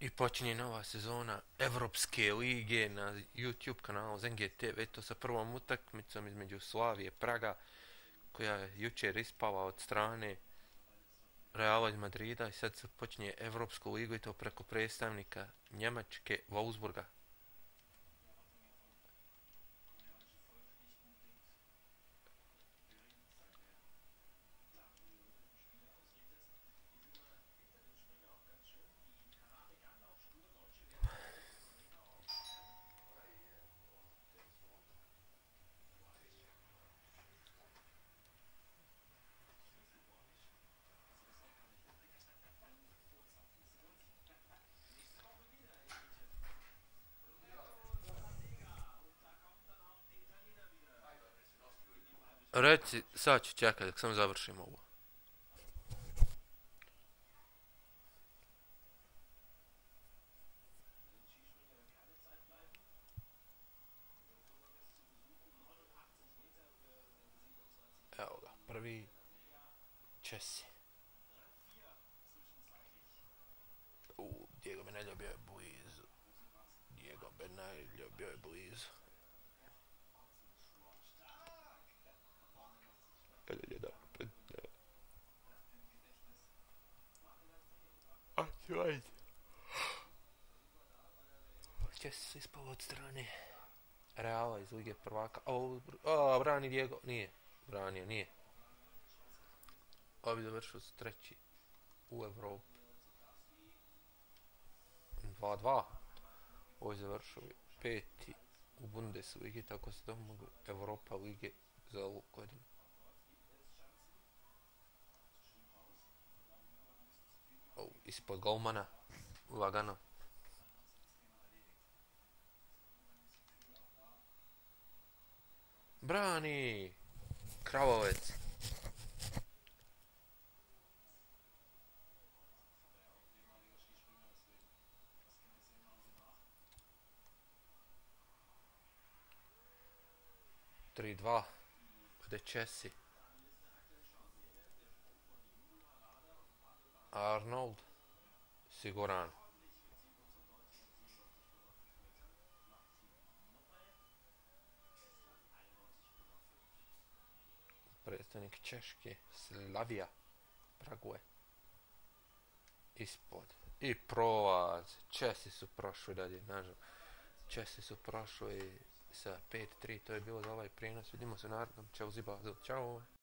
I počinje nova sezona Evropske lige na YouTube kanalu Zenge TV. To sa prvom utakmicom između Slavije Praga, koja je jučer ispala od strane Reala iz Madrida. I sad se počinje Evropsku ligu i to preko predstavnika Njemačke Wolfsburga. Reci, sad ću čekaj, dok sam završim ovo. Evo ga, prvi Česi. U, Diego Benelja bio je blizu. Diego Benelja bio je blizu. Benelja da. Benelja. Ajde, ajde. Česi su ispalo od strane Reala iz Lige prvaka. O, o, brani Diego. Nije. Branio, nije. Ovo bi završio s treći u Evropi. 2-2. Ovo je završio peti u Bundesligi, tako se mogu Evropa lige za ovu godinu. Ispod golmana, lagano. Brani! Kravovec! Tri, dva. Gde Česi? Arnold. Siguran. Predstavnik Češke. Slavija. Prague. Ispod. I prolaz. Česi su prošli dalje, nažal. Česi su prošli sa 5-3. To je bilo za ovaj prijenos. Vidimo se u narodnom. Ćao Zibazu. Ćao.